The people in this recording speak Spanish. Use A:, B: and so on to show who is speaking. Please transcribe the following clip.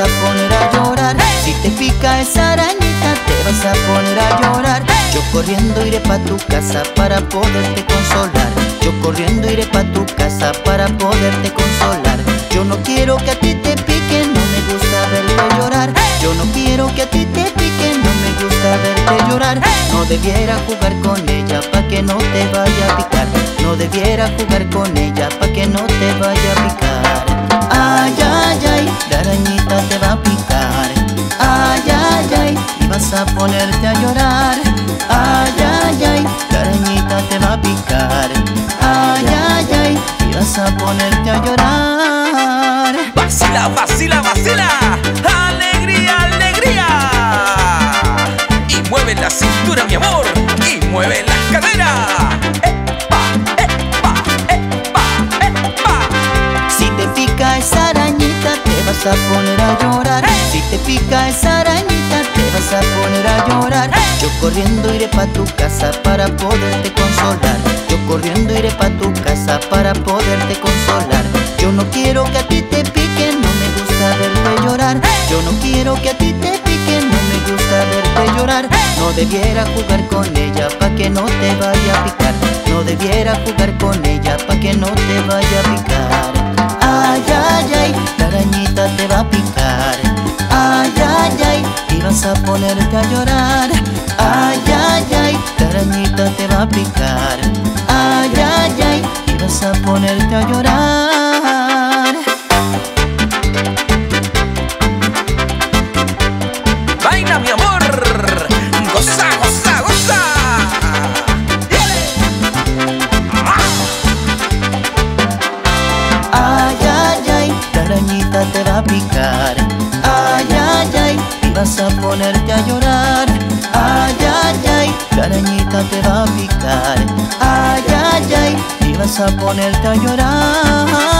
A: a poner a llorar. Si te pica esa arañita te vas a poner a llorar. Yo corriendo iré pa' tu casa para poderte consolar. Yo corriendo iré pa' tu casa para poderte consolar. Yo no quiero que a ti te pique, no me gusta verte llorar. Yo no quiero que a ti te pique, no me gusta verte llorar. No debiera jugar con ella pa' que no te vaya a picar. No debiera jugar con ella pa' que no te a ponerte a llorar. Ay, ay, ay, vas a poner a llorar. Si te pica esa arañita te vas a poner a llorar. Yo corriendo iré pa' tu casa para poderte consolar. Yo corriendo iré pa' tu casa para poderte consolar. Yo no quiero que a ti te pique, no me gusta verte llorar. Yo no quiero que a ti te pique, no me gusta verte llorar. No debiera jugar con ella pa' que no te vaya a picar. No debiera jugar con ella pa' que no te vaya a picar vas a ponerte a llorar. Ay, ay, ay, la arañita te va a picar. Ay, ay, ay, y vas a ponerte a llorar.
B: Baila, mi amor. Goza, goza, goza.
A: Ay, ay, ay, la arañita te va a picar. Ay, ay, ay, vas a ponerte a llorar. Ay, ay, ay, la arañita te va a picar. Ay, ay, ay, y vas a ponerte a llorar